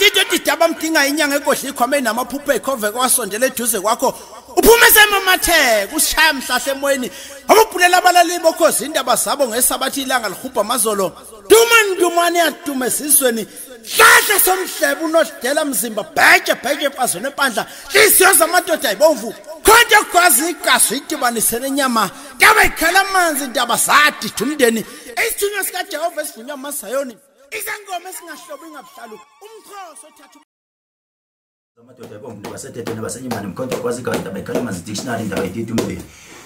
amadidi odidi abamdinga inyanga egodla ikhwame namaphupho ekhove kwasondela eduze kwakho uphume semamatheka usishaya mhlahla emoyeni. Ababhulela abalaleli bokhozi indaba zabo ngesabathi ilanga lihubha amazolo. Dumani dumani yadume esizweni hlahla somhlebe unodela mzimba bhetshe bhetshe emfazweni empandla hliziyo zamadoda ayibomvu. Khonto kugwazi igazi uyidibanise nenyama ndaba ikhala amanzi indaba zadida umndeni isithunywa sikajehova esivunywa amasayoni isangoma esingahlobo ingabuhlalu umkhosi othatha amadoda ebomvu basethethe basenyimane mkhonto kwazi igama indaba ikhalima dictionary indaba yetiti umndeni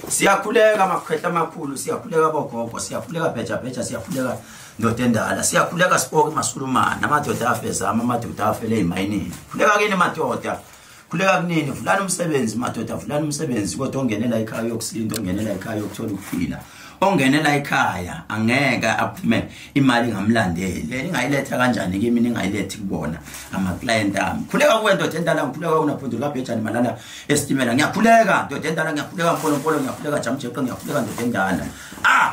siyakhuleka makhwehla amakhulu siyakhuleka bogogo siyakhuleka bheja bheja siyakhuleka ndoda endala siyakhuleka sipoke masulumane. Amadoda afezama amadoda afele ey'mayinini khuleka kini madoda? Khuleka kunini? Vulani umsebenzi madoda vulani umsebenzi. Kodwa ongenela ekhaya yokusinda ongenela ekhaya yokuthola ukuphila ongenela ekhaya angeke aphume imali ngamlandele ningayiletha kanjani kimi ningayilethi kubona amaklayenti ami? Khuleka kuwe ndoda endala ngikhuleka unaphundula kabhejani malala esitimela. Ngiyakhuleka ndoda endala ngiyakhuleka mpolompolo ngiyakhuleka jamjeqe ngiyakhuleka ndoda endala. Ah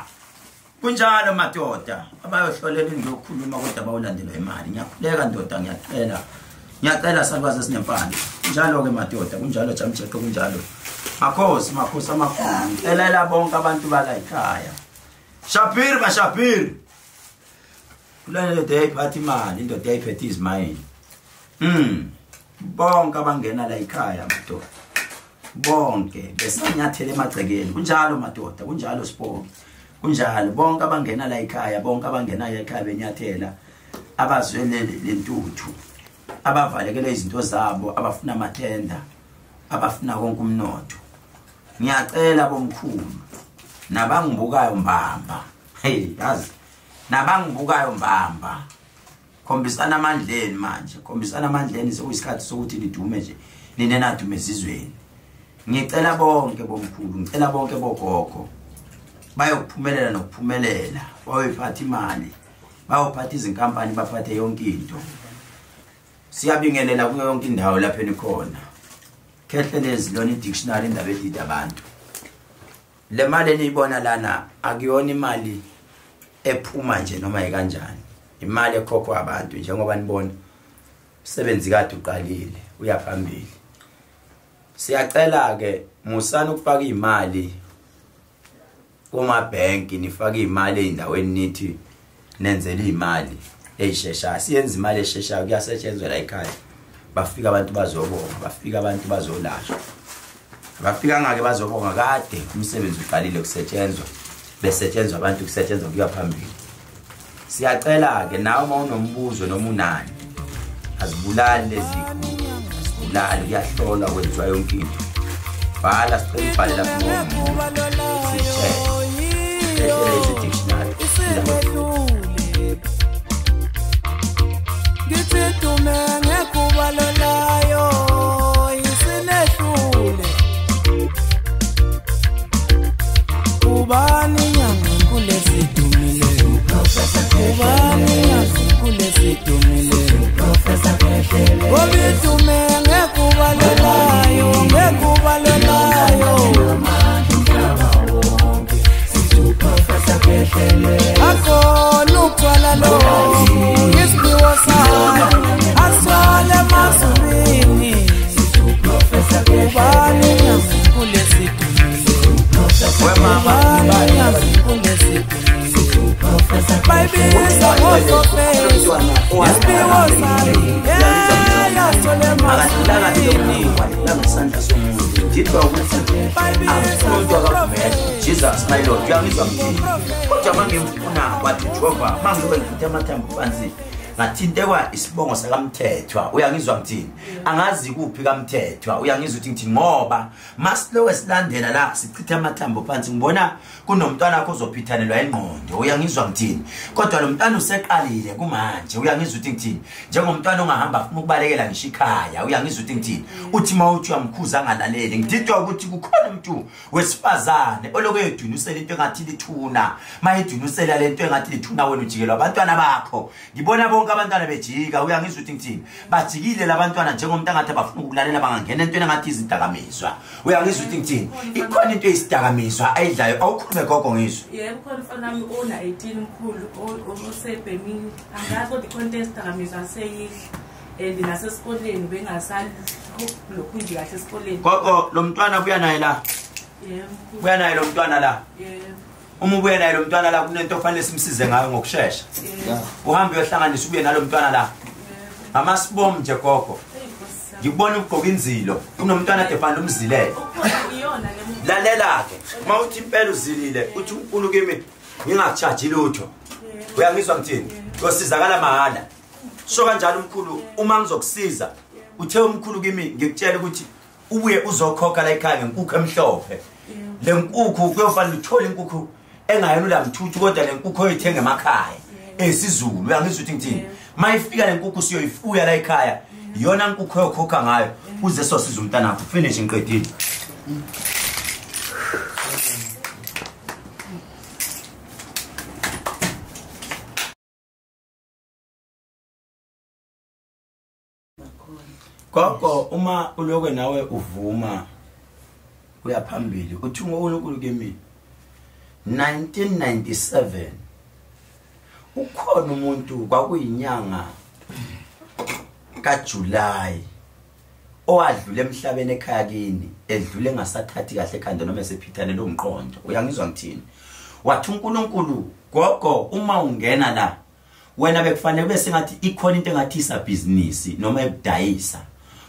kunjalo madoda. Abayohlolela ngiyokhuluma kodwa bawulandelwa imali. Ngiyakhuleka ndoda ngiyacela. Ngiyacela salwazi esinempande kunjalo-ke madoda kunjalo jamjeqe kunjalo makhosi makhosi amakhulu ngikelela bonke abantu bala ekhaya shapiri bashapiri kulena ndoda yayiphatha imali indoda yayiphethe izimayini um bonke abangena la ekhaya madoda. Bonke besanyathela emagcekeni. Kunjalo madoda kunjalo sipoke kunjalo bonke abangena la ekhaya bonke abangenayo ekhaya benyathela abazwele lentuthu abavalekele izinto zabo abafuna amathenda abafuna konke umnotho. Ngiyacela bomkhulu nabangibukayo mbamba. Hey yazi nabangibukayo mbamba. Khombisana amandleni manje khombisana amandleni sekuyisikhathi sokuthi nidume nje ninenadume ezizweni. Ngicela bonke bomkhulu ngicela bonke bogogo bayokuphumelela nokuphumelela bayoyiphatha imali bayophatha izinkampani baphathe yonke into. Siyabingelela kuyo yonke indawo lapho nikhona khehlelezi lona i-dictionary indaba edide abantu. Le mali eniyibona lana akuyona imali ephuma nje noma yikanjani imali ekhokhwa abantu njengoba nibona umsebenzi kade uqalile uya phambili. Siyacela-ke musani ukufaka iy'mali kumabhenki nifake iy'mali ey'ndaweni nithi nenzela iy'mali ey'sheshayo. Siyenza imali esheshayo kuyasetshenzwa la ekhaya. Bafika abantu bazobonga bafika abantu bazolashwa. Bafika ngake bazobonga kade umsebenzi uqalile kusetshenzwa besetshenzwa abantu kusetshenzwa kuya phambili. Siyacela-ke nawe uma unombuzo noma unani azibulali lezi azibulali kuyahlolwa kwenziwa yonke into. Bhala sicela ubhale lapho dictionary ngithi dume ngekubalelayo isinehlule. Ubani nyange kulesidumileyo ubani nyange kulesidumileyo obidume ngekubalelayo ngekubalelayo. mutambisa mtini kuti amange mufuna wati jehova mange vaikuita matambukanzii ngathintekwa isibongo sakamthethwa uyangizwa ngithini? Angazi kuphi kamthethwa uyangizwa ukuthi ngithini? Ngoba masilowe silandela la sichitha amathambo phansi ngibona kunomntwana wakho ozophithanelwa ingqondo uyangizwa ngithini? Kodwa lo mntwana useqalile kumanje uyangizwa ukuthi ngithini? Njengomntwana ongahamba afuna ukubalekela ngisho ikhaya uyangizwa ukuthi ngithini? Uthi ma uthi uyamkhuza angalaleli ngithitwa ukuthi kukhona umuntu wesifazane oloku edunusela into engathi lithuna ma edunusela le nto engathi lithuna wena ujikelwa abantwana bakho. Ngibona bonke abantwana bejika uyangizwa ukuthi ngithini? Bajikile labantwana njengomuntu angathi abafuna ukulalela bangangena entweni engathi izidakamizwa. Uyangizwa ukuthi ngithini? Ikhona into eyisidakamizwa ayidlayo awukhulume gogo ngizwa yebo khona umfana wami ona-18 mkhulu osebhemini angazi kodwa ikhona into esidakamizwa seyidla and nasesikoleni bengasalokhundi kahle esikoleni. Gogo lo mntwana buya naye la? Buya naye lo mntwana la? Yebo uma ubuye naye lo mntwana la kunento ofanele simsize ngayo ngokushesha. Yebo uhambe uyohlanganisa ubuye nalo mntwana la. Yebo amasibom nje gogo. Eyi, Nkosi yami. ngikubona ugqoka inzilo. Kunomntwana ade fanele umzilele Ukhona iyona le muntu. lalela-ke uma uthi impela uzilile uthi unkulu kimi ngingakutshaji lutho. Yebo. uyangizwa ngithini? Uyosizakala mahhala so kanjalo umkhulu uma ngizokusiza uthe umkhulu kimi ngikutshela ukuthi ubuye uzokhokha la ekhaya ngenkukhu emhlophe. Le nkukhu kuyofanele uthole inkukhu engayona ulamthuthu kodwa le nkukhu oyithenga emakhaya. Esizulu uyangizwa ukuthi ngithini? Ma ifika le nkukhu siyoyifuya la ekhaya iyona nkukhu oyokhokha ngayo uze sosiza umntanakho finish ngiqedile. Gogo uma ulokwe nawe uvuma uya phambili uthi unkulunkulu kimi 1997 ukhona umuntu kwakuyinyanga kaJuly owadlula emhlabeni ekhaya kini edlule engasathathi kahle ekhanda noma esephithane lo mqondo uyangizwa ngithini? Wathi uNkulunkulu gogo uma ungena la wena bekufanele kube sengathi ikhona into engathi isa business noma ebudayisa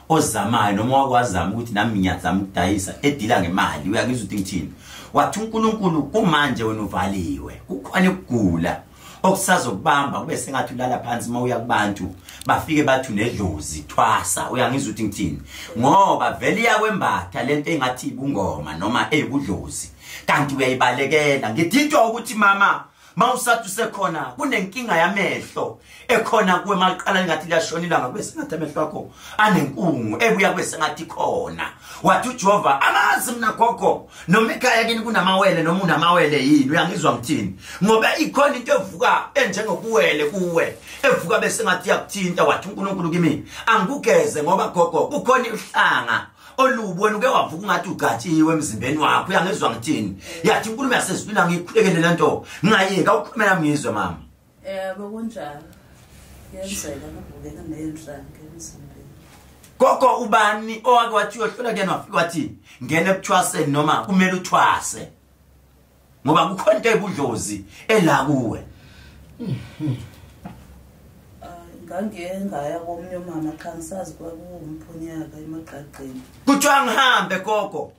ozamayo noma wakwazama ukuthi nami ngiyazama ukudayisa edila ngemali. Uyangizwa ukuthi ngithini? Wathi uNkulunkulu kumanje wena uvaliwe kukhona ukugula okusazokubamba kube sengathi ulala phansi uma uya kubantu bafike bathi unedlozi thwasa. Uyangizwa ukuthi ngithini? Ngoba vele iyakwembatha lento engathi ibungoma noma eyibudlozi. Kanti uyayibalekela. Ngididwa ukuthi mama mawusathi usekhona kunenkinga yamehlo. Ekhona kuwe maqala ngathi liyashona ilanga kube sengathi amehlo akho anenkungu ebuya kube sengathi khona. Wathi uJehova amazi mina gogo noma ekhaya kini kunamawele noma unamawele yini? Uyangizwa ngithini? Ngoba ikhona into evuka enjengobuwele kuwe evuka bese ngathi yakuthinta. Wathi uNkulunkulu kimi angikugeze ngoba gogo kukhona ihlanga olubi wena uke wavuka ungathi ugatshiwe emzimbeni wakho uyangizwa ngithini? Yathi inkulumo yasezulwini ngiyikhulekele le nto. Ngingayeka ukhuluma nami ngizwe mama. Yebo kunjalo kuyenzeka nokuvukeka neyendlange emzimbeni. Gogo ubani owake wathi uyohlola kuyena wafika wathi ngena ebuthwaseni noma kumele uthwase? Ngoba kukhona into eyibudlozi ela kuwe ngangiye ngaya komunye umama cha ngisazi kwakuwumphonyaka emaqaqeni kuthiwa ngihambe gogo.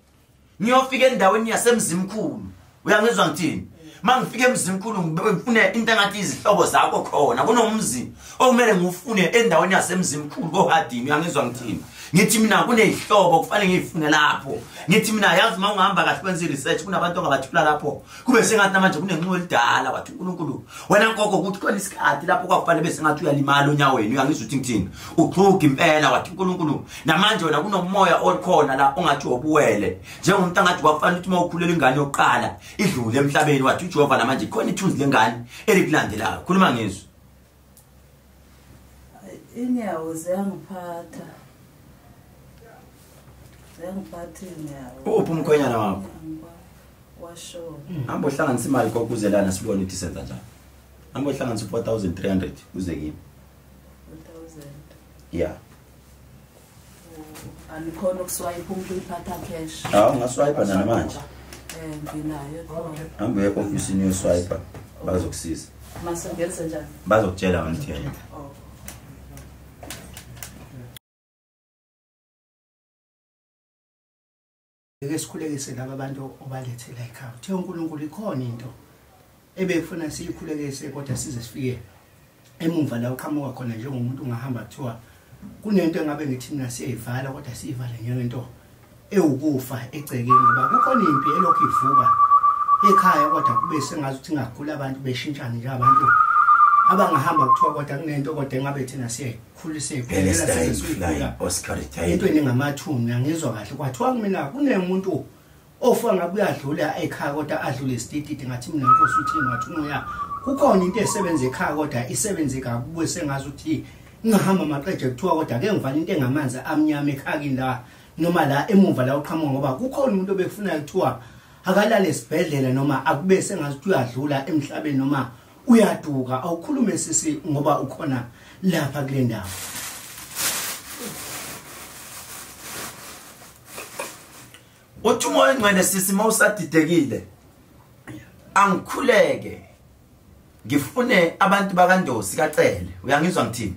Ngiyofika endaweni yasemzimkhulu. Uyangizwa ngithini? Ma ngifika emzimkhulu ngifune into engathi izihlobo zakho khona. Kunomzi okumele ngiwufune endaweni yasemzimkhulu kohadini. Uyangizwa ngithini ngithi mina kuney'hlobo kufanele ngiy'fune lapho. Ngithi mina yazi uma ungahamba kahle wenza i-research kunabantu ongabathula lapho kube sengathi namanje kunenqubo elidala wathi unkulunkulu wena nkoko kuthi khona isikhathi lapho kwakufanele bese ngathi uyalimala onyaweni uyangizwa ukuthi ngithini? Uxhuga impela wathi unkulunkulu namanje wena kunomoya okhona la ongathi wobuwele njengomuntu angathi kwakufanele ukuthi uma ukhulela ingane yokuqala idlule emhlabeni wathi ujehova namanje khona ithunzi lengane elikulandelayo. Khuluma ngizwe inyawo ziyangiphatha uphi umkhwenyana wakho hmm. hambe ohlanganisa imali kokuzelana sibone ukuthi senza njani? Hambe ohlanganisa u-four thousand three hundred kuze kimi ya andikhona hawu ungaswipa nanamanje hambe uyekho ofisini uyoswipa bazokusiza. Bazokutshela wena Eke sikhulekise laba bantu obalethela ekhaya. Uthe uNkulunkulu ikhona into ebefuna siyikhulekise kodwa size sifike emumva la uqhamuka khona njengomuntu ungahamba kuthiwa kunento engabe ngithi mina siyayivala kodwa siyivale ngento ewukufa egcekeni ngoba kukhona impi elokhu ivuka ekhaya kodwa kube sengazi ukuthi ngakhula abantu beshintshana nje abantu abangahamba kuthiwa kodwa kunento kodwa engabe thina siyayikhulisa iphelela sesifika oscar taylor entweni ngamathuni angizwa kahle. Kwathiwa kumina kunemuntu ofa ngabe uyadlula ekhaya kodwa adlule isitititi ngathi mina nkosi uthini ngathi umoya kukhona into esebenza ekhaya kodwa isebenze kakubuye sengazi ukuthi ngihamba maqedwe kuthiwa kodwa ke ngivale into engamanzi amnyama ekhaya kini la noma la emuva la uqhamuka ngoba kukhona umuntu obekufuna kuthiwa akalale esibhedlela noma akube sengazi ukuthi uyadlula emhlabeni noma uyaduka awukhulume sisi ngoba ukhona lapha kule ndawo. Uthi umoya engcwele sisi mawusadidekile angikhuleke ngifune abantu bakandosi kacele. Uyangizwa ngithini?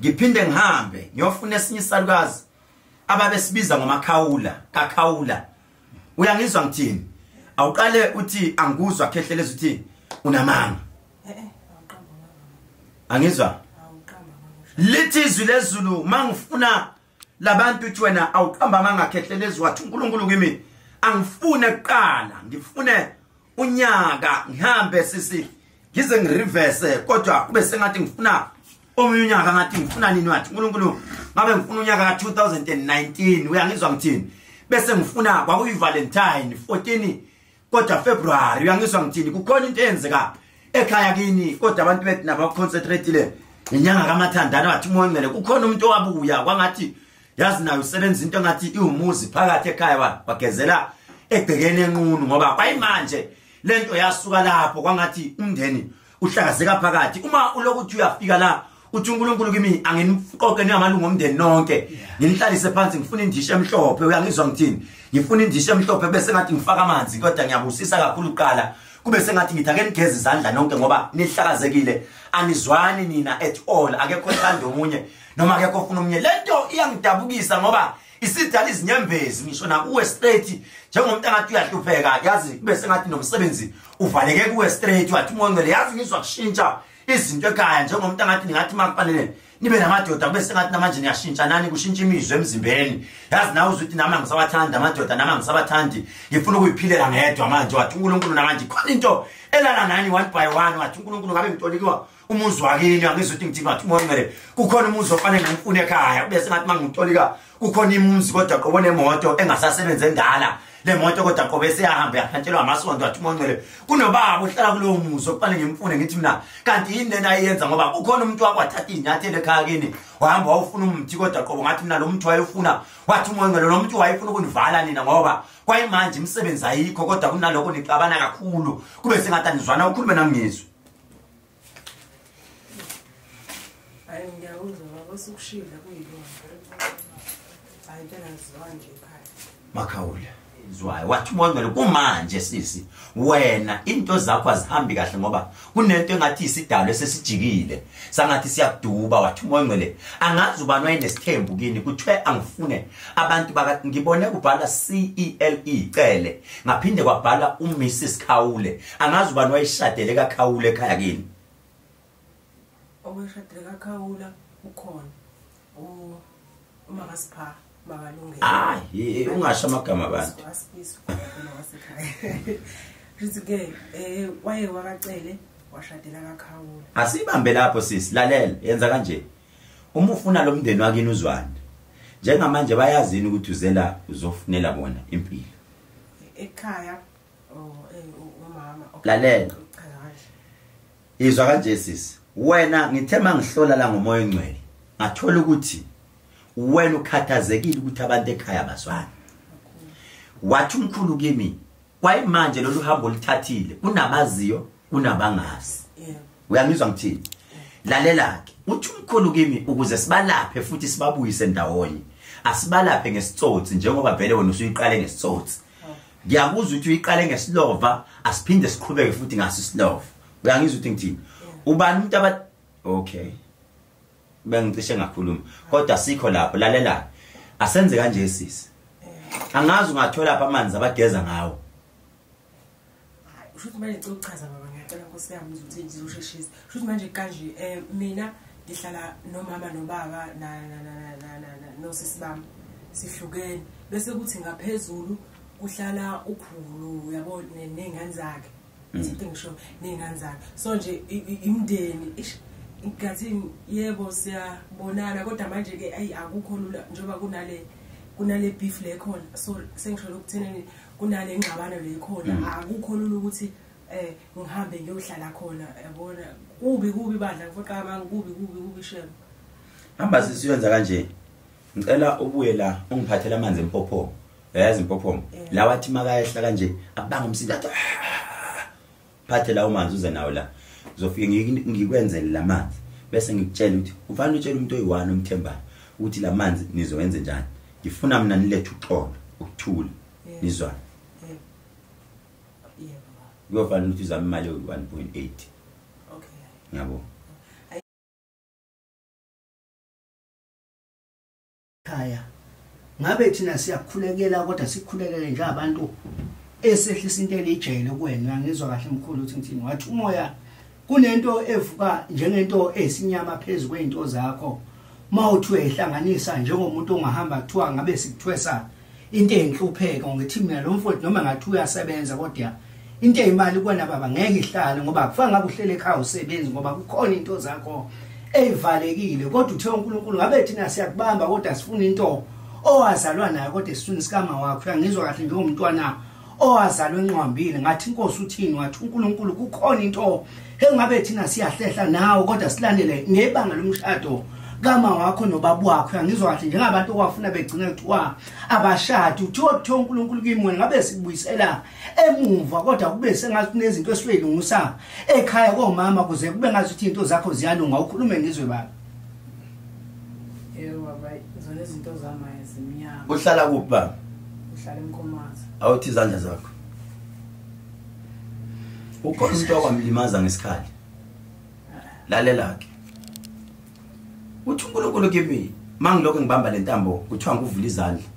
Ngiphinde ngihambe ngiyofuna esinye isalukazi ababesibiza ngomakhawula kakhawula. Uyangizwa ngithini? Awuqale uthi angikuzwa khehlele uthi unamanga. Angizwa? Lithi izwi lezulu mangifuna labantu uthi wena awuqamba mangakhehlelezi wathi uNkulunkulu kimi angifune kuqala ngifune unyaka ngihambe sisi ngize ngireverse kodwa kube sengathi ngifuna omunye unyaka ngathi ngifuna nini wathi uNkulunkulu ngabe ngifuna unyaka ka2019 uyangizwa ngithini? Bese ngifuna kwakuyi Valentine 14 kodwa February uyangizwa ngithini? Kukhona into eyenzeka. Ekhaya kini kodwa abantu bethu nabo concentrateile inyanga kamathandana wathi umoya kukhona umuntu owabuya. Kwangathi yazi nayo usebenza into engathi iwumuzi phakathi ekhaya wagezela egcekeni enqunu ngoba kwayimanje lento yasuka lapho. Kwangathi umndeni uhlakazeka phakathi. Uma ulokuthi uyafika la uthi uNkulunkulu kimi anginiqoqe ningamalungu omndeni nonke. Nginihlalise phansi ngifuna indisha emhlophe. Uyangizwa ngithini? Ngifuna indisha emhlophe bese ngathi ngifaka amanzi kodwa ngiyabusisa kakhulu kuqala. Kube sengathi ngithi ake nigeze izandla nonke ngoba nihlakazekile. Anizwani nina at all. Akekho thanda omunye noma akekho ufuna omunye. Lento iyangidabukisa ngoba isidala izinyembezi. Ngisho nakuwe straight njengomuntu angathi uyahlupheka yazi kube sengathi nomsebenzi uvaleke kuwe straight. Wathi umongcele yazi ngizwa kushintsha izinto ekhaya. Njengomuntu angathi ningathi makufanele nibe namadoda kube sengathi namanje niyashintsha. Nani kushintsha imizwa emzimbeni? Yazi nawe uzuthi nami angisabathandi amadoda nami angisabathandi ngifuna ukuyiphilela ngedwa manje. Wathi unkulunkulu namanje khona into elala nani one by one. Wathi unkulunkulu ngabe ngitolikiwa umuzi wakini? Angizwa ukuthi ngithini? Wathi umongcele kukhona umuzi ofanele ngimfune ekhaya. Kube sengathi uma ngitolika kukhona imuzi kodwa qobo nemoto engasasebenzi endala le moto kodwa qobe seyahamba yaphantshelwa amasondo athi umongcele kunobaba uhlala kulowo muzi okufanele ngimfune ngithi mina kanti yini lena ayenza ngoba kukhona umuntu wakwathatha iy'nyathelo ekhaya kini wahamba wawufuna umthi kodwa qobo ngathi mina lo muntu wayefuna. Wathi umongcele lo muntu wayefuna ukunivala nina ngoba kwayimanje imisebenzi ayikho kodwa kunalokho nixabana kakhulu kube sengathi anizwana ukhulume nami ngizwe hayi ngiyakuzwa baba sokushila kuyilona hayi impela ngizwani nje ekhaya. Makhawula izwayo wathi umongcele kumanje sisi wena into zakho azihambi kahle ngoba kunento engathi isidalo esesijikile. Sangathi siyakuduba. Wathi umongcele angazi ubani wayenesithembu kini. Kuthiwe angifune abantu ngibone kubhala CELE cele. Ngaphinde kwabhala uMrs. Khawule. Angazi ubani wayeshadele kaKhawule ekhaya kini. Okweshadile kakhawula ukhona? U- makalungelo hayi ungasho amagama abantu. Rithi-ke um waye wakacele washadela kakhawula. Asibambe lapho sisi lalela yenza kanje. Uma ufuna lo mndeni wakini uzwane njengamanje bayazini ukuthi uzela uzofunela bona impilo. Ekhaya oh, eh, umama. Lalela. Izwa kanje sisi wena ngithe mangihlola la ngomoya ongcwele ngathola ukuthi wena ukhathazekile ukuthi abantu ekhaya bazwane wathi umkhulu kimi kwayimanje lolu hambo oluthathile kunamaziyo kunabangazi. Uyangizwa ngithini? Lalela ke uthi umkhulu kimi ukuze sibalaphe futhi sibabuyise ndawonye asibalaphe ngesitsotsi njengoba vele wena usuyiqale ngesitsotsi. Ngiyakuzwa ukuthi uyiqale ngesilova asiphinde siqhubeke futhi ngaso isilova. Uyangizwa ukuthi ngithini? Ubani umuntu aba okay. Bengicishe ngakhuluma. Kodwa sikho lapho lalela. Asenze kanje sisi. Angazi ungathola lapha amanzi abageza ngawo. Ukuthi manje ngicela ukuchaza baba ngiyacela nkosi yami ukuthi ngizosheshisa. Usho ukuthi manje kanje um mina ngihlala nomama nobaba na- na- na- na- nosisi bami sihlukene. Bese kuthi ngaphezulu kuhlala ukhulu yabo ne- ney'ngane zakhe. Ithi ngisho ney'ngane zakhe. So nje imndeni ngathi yebo siyabonana. Kodwa manje-ke ayi akukho lula njengoba kunale kunale beef le khona. So sengisho lokutheneni kunale ngxabano le khona. Akukho lula ukuthi eh ngihambe ngiyohlala khona yabona? Kubi kubi bandla ngifaqama kubi kubi kubi shem hamba sisiyenza kanje. Ngicela ubuye la ungiphathele amanzi empophoma. Yazi impophoma Yeah. la wathi makayehla kanje abanga umsindo athi phathe la umanzi uze nawo la. Ngiki- ngikwenzele lamanzi bese ngikutshela ukuthi ufanele utshele umuntu oyiwani omthembayo ukuthi lamanzi nizowenze njani. Ngifuna mina nilethe uxolo ukuthula baba. kuyofanele ukuthi uzame imali eyi-1.8 Okay. ngiyabona ekhaya ngabe thina siyakhulekela kodwa sikhulekele njengabantu esehlisa into elijele kuwena? Ngizwa kahle mkhulu ukuthi ngithini? Wathi umoya kunento evuka njengento esinyama phezulu kweinto zakho. Mawuthi uyihlanganisa njengomuntu ongahamba kuthiwa ngabe sikuthwesa into eyinhlupheko ngithi mina lo mfowethu noma ngathi uyasebenza kodwa into eyimali kuwena baba ngeke ihlale ngoba kufanele ngabe uhlele ekhaya usebenzi ngoba kukhona into zakho eyivalekile kodwa uthe uNkulunkulu ngabe thina siyakubamba kodwa sifuna into owazalwa nayo kodwa esifuni sikama wakho uyangizwa kahle njengomntwana owazalwa enqwambile ngathi inkosi uthini? Wathi uNkulunkulu kukhona into engabe thina siyahlehla nawo kodwa silandele ngebanga lomshado kama wakho nobaba wakho. Uyangizwa kahle njengabantu okwafuna begcina kuthiwa abashadi. Uthiwa kuthiwa uNkulunkulu kimi ngabe sikubuyisela emuva kodwa kube sengathi kunezinto esiyilungisa ekhaya komama kuze kube ngazuthi into zakho ziyalunga. Ukhulume ngizwe baba. Yebo baba zona izinto zami zimnyama. Uhlala kuphi ba uhlala emkomazi awuthi izandla zakho. Ukhona umuntu okwamlimaza ngesikhali lalela-ke uthi unkulunkulu kimi ma ngilokhu ngibamba le ntambo kuthiwa ngikuvula izandla.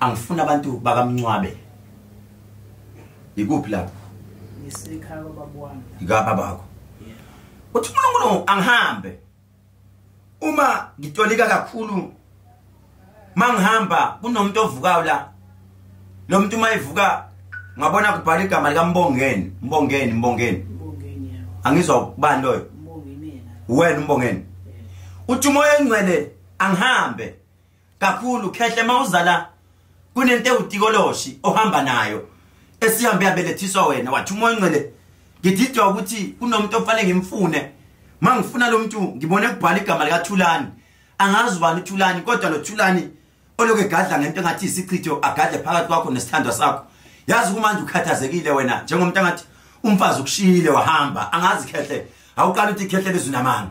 Angifuni abantu bakamncwabe. Ikuphi lapho? Ngisekhaya kwababa wami. Ikapa bakho? Uthi unkulunkulu angihambe. Uma ngitolika kakhulu ma ngihamba kunomuntu ovukayo la lo muntu uma evuka ngabona kubhala igama likambongeni. Mbongeni mbongeni. Angizwa kubani loyo wena umbongeni. Uthi umoya engcwele angihambe kakhulu khehle mawuzala kunento ewutikoloshi ohamba nayo esihambe yabelethiswa wena. Wathi umoya engcwele ngididwa ukuthi kunomuntu ofanele ngimfune. Ma ngifuna lo muntu ngibone kubhala igama likathulani. Angazi ubani uthulani kodwa lo thulani oloku egadla ngento engathi isichitho agadle phakathi kwakho nesithandwa sakho. Yazi kumanje ukhathazekile wena njengomuntu angathi umfazi ukushiyile wahamba angazi khehle awuqala ukuthi khehle bezunamanga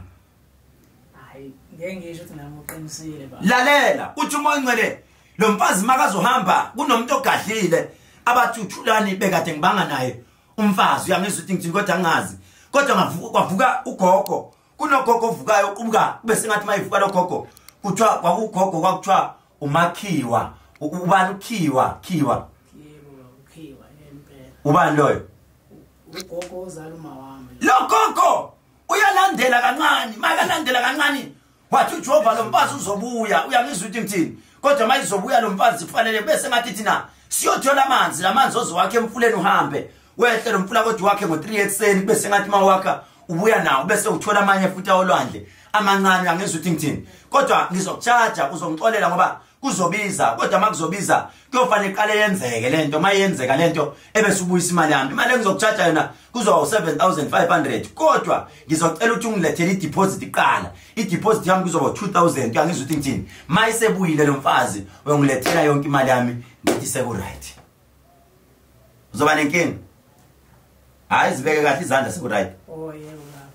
hayi ngeke ngisho ukuthi nami uqinisile baba lalela uthi umoya ngcwele lo mfazi makazohamba kunomuntu ogadlile abathi uthulani bekade ngibanga naye umfazi uyangizwa ukuthi ngithini kodwa angazi. Kodwa ngavuka kwavuka ugogo kunogogo ovukayo uqubuka kube sengathi mayivuka lo gogo kuthiwa kwakugogo kwakuthiwa umakhiwa ubani ukhiwa khiwa ubani loyo? Ugogo ozala uma wami. Lo gogo uyalandela kancane makalandela kancane. Wathi ujehova lo mfazi uzobuya uyangizwa ukuthi ngithini kodwa ma izobuya lo mfazi kufanele bese ngathi thina siyothola amanzi lamanzi ozowakhe emfuleni uhambe. Wehle lo mfula kodwa wakhe ngo-3 ekuseni bese ngathi ma wakha ubuya nawo bese uthola amanye futhi awolwandle. Amancane uyangizwa ukuthi ngithini kodwa ngizokutshaja uzongixolela ngoba kuzobiza kodwa ma kuzobiza kuyofanele iqale yenzeke lento ma yenzeka lento ebese ubuyisa imali yami. Imali engizokutshaja yona kuzoba u-7500 kodwa ngizocela ukuthi ungilethele i-deposit iqala i-deposit yami kuzoba u-2000 kuyangizwa ukuthi ngithini? Ma isebuyile lo mfazi uyongilethela yonke imali yami ngithi seku-right. Uzoba nenkinga? Hhayi zibeke kahle izandla seku-right. Oh yebo baba.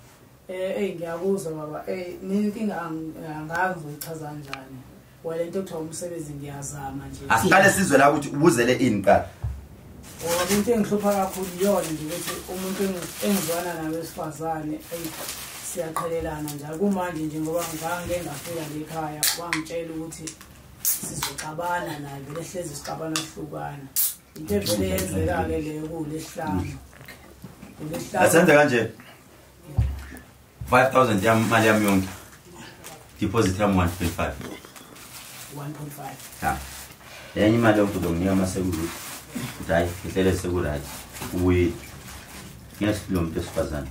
Eh hey ngiyakuzwa baba. Eh mina inkinga ang- angazi ngizoyichaza kanjani wena into ekuthiwa umsebenzi ngiyazama nje. Asiqale sizwe la ukuthi ubuzele ini qala. Ngoba into engihlupha kakhulu iyona nje ukuthi umuntu engi- engizwana nabesifazane eyi siyaqhelelana njalo. Kumanje nje ngoba ngange ngafika lekhaya wangitshela ukuthi sizoxabana naye vele hlezi sixabana sihlukana. Into evele yenzeka-ke leyo kulesihlanu. Asenze kanje? 5000 yami mali yami yonke. Deposit yami 1.5 1.5. Tá. seguro, madam kudomia maseguru. Utai, kitele segurati. Uwe. Kiasi por sifazani.